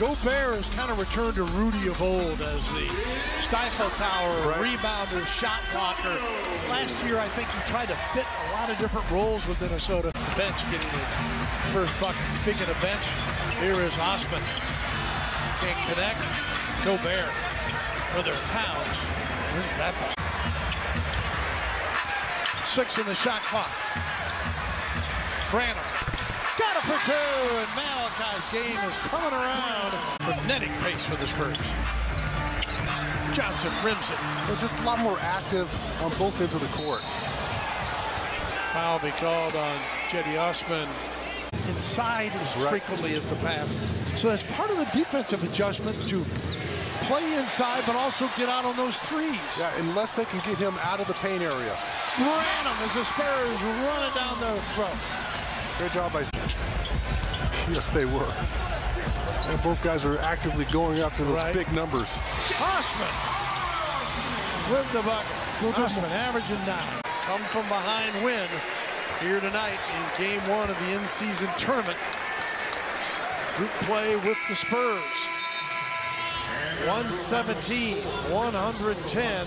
Gobert has kind of returned to Rudy of old as the stifle tower, right. rebounder, shot blocker. Last year, I think he tried to fit a lot of different roles with Minnesota. The bench getting the first bucket. Speaking of bench, here is Osman. Can't connect. Gobert. Brother Towns. Where's that ball? Six in the shot clock. Branham. Got it for two, and Malachi's game is coming around. Frenetic pace for the Spurs. Johnson rims it. They're just a lot more active on both ends of the court. Foul be called on Cedi Osman. Inside as right. frequently as the pass. So that's part of the defensive adjustment to play inside, but also get out on those threes. Yeah, unless they can get him out of the paint area. Branham as the Spurs run it down their throat. Great job by Yes, they were. And both guys are actively going after those right. big numbers. Osman with the bucket. Osman averaging nine. Come from behind win here tonight in game one of the in-season tournament. Group play with the Spurs. 117, 110.